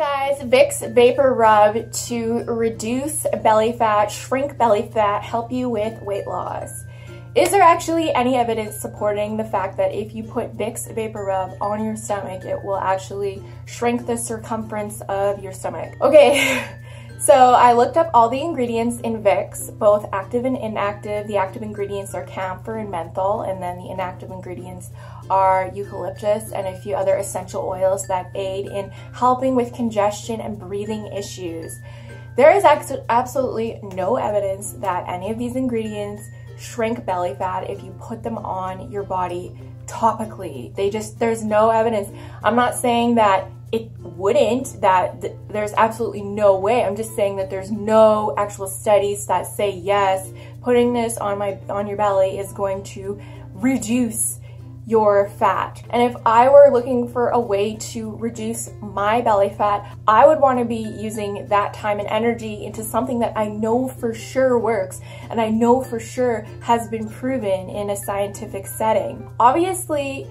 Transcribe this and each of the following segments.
guys, Vicks Vapor Rub to reduce belly fat, shrink belly fat, help you with weight loss. Is there actually any evidence supporting the fact that if you put Vicks Vapor Rub on your stomach, it will actually shrink the circumference of your stomach? Okay, so I looked up all the ingredients in Vicks, both active and inactive. The active ingredients are camphor and menthol, and then the inactive ingredients are eucalyptus and a few other essential oils that aid in helping with congestion and breathing issues. There is absolutely no evidence that any of these ingredients shrink belly fat if you put them on your body topically. They just, there's no evidence. I'm not saying that it wouldn't, that th there's absolutely no way. I'm just saying that there's no actual studies that say yes, putting this on my on your belly is going to reduce your fat. And if I were looking for a way to reduce my belly fat, I would want to be using that time and energy into something that I know for sure works and I know for sure has been proven in a scientific setting. Obviously,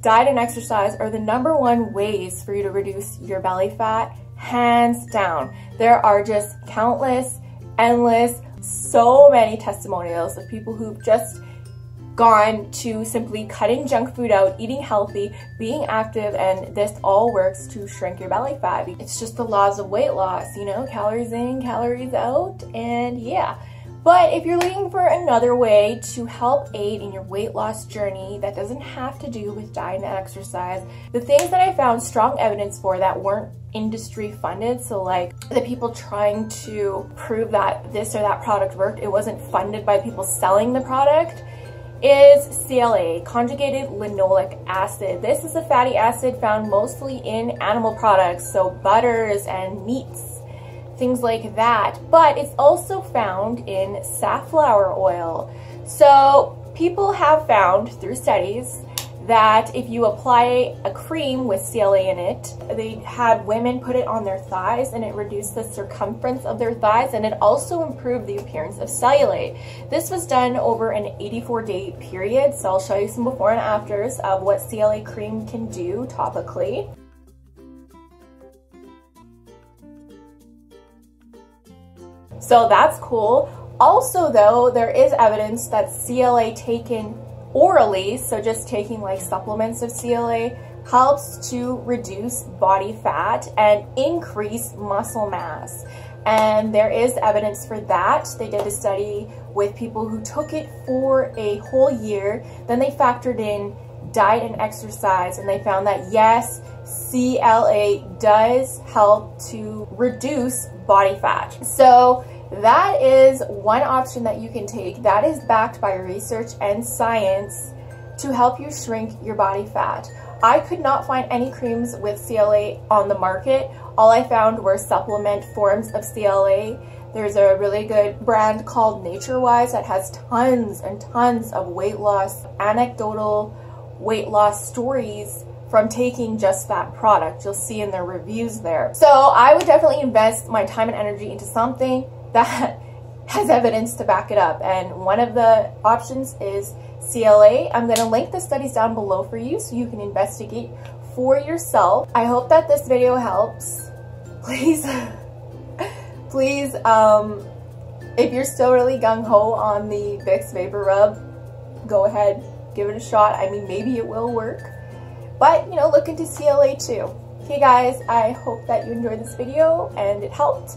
diet and exercise are the number one ways for you to reduce your belly fat, hands down. There are just countless, endless, so many testimonials of people who've just gone to simply cutting junk food out, eating healthy, being active, and this all works to shrink your belly fat. It's just the laws of weight loss, you know, calories in, calories out, and yeah. But if you're looking for another way to help aid in your weight loss journey that doesn't have to do with diet and exercise, the things that I found strong evidence for that weren't industry funded, so like the people trying to prove that this or that product worked, it wasn't funded by people selling the product, is CLA, conjugated linoleic acid. This is a fatty acid found mostly in animal products, so butters and meats, things like that. But it's also found in safflower oil. So people have found through studies that if you apply a cream with CLA in it, they had women put it on their thighs and it reduced the circumference of their thighs and it also improved the appearance of cellulite. This was done over an 84 day period, so I'll show you some before and afters of what CLA cream can do topically. So that's cool. Also though, there is evidence that CLA taken orally, so just taking like supplements of CLA, helps to reduce body fat and increase muscle mass. And there is evidence for that. They did a study with people who took it for a whole year. Then they factored in diet and exercise and they found that yes, CLA does help to reduce body fat. So that is one option that you can take that is backed by research and science to help you shrink your body fat. I could not find any creams with CLA on the market. All I found were supplement forms of CLA. There's a really good brand called NatureWise that has tons and tons of weight loss, anecdotal weight loss stories from taking just that product. You'll see in their reviews there. So I would definitely invest my time and energy into something that has evidence to back it up. And one of the options is CLA. I'm going to link the studies down below for you so you can investigate for yourself. I hope that this video helps. Please, please, um, if you're still really gung-ho on the Vicks Vapor Rub, go ahead, give it a shot. I mean, maybe it will work. But, you know, look into CLA too. Okay guys, I hope that you enjoyed this video and it helped.